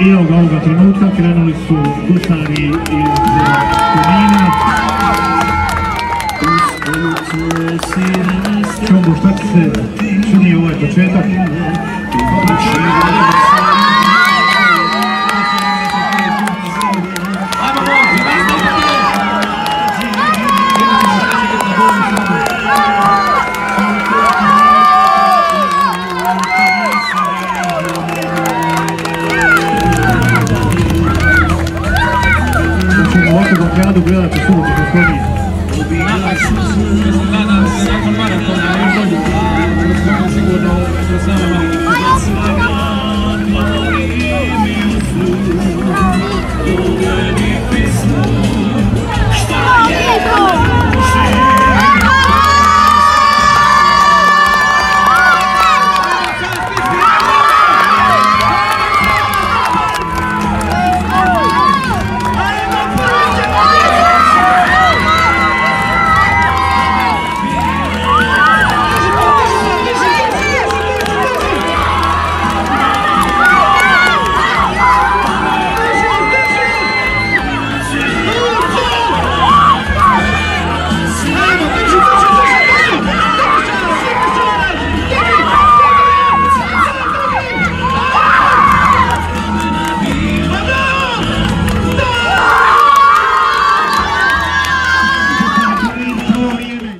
I evo ga ovoga trenutka krenuli su gusari iz Komina. Čombo, šta ti se čini ovaj početak? confiado, Bruno, tu subo, tu subo.